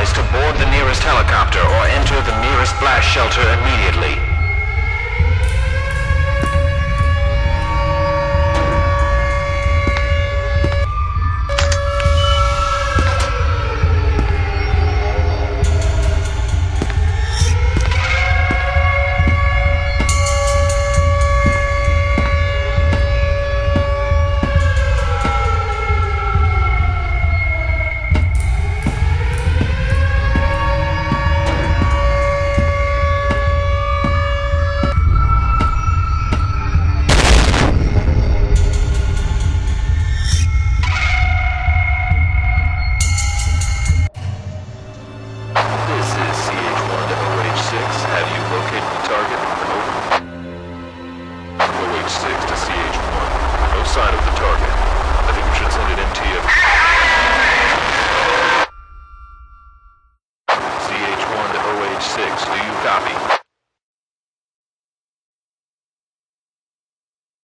advised to board the nearest helicopter or enter the nearest blast shelter immediately.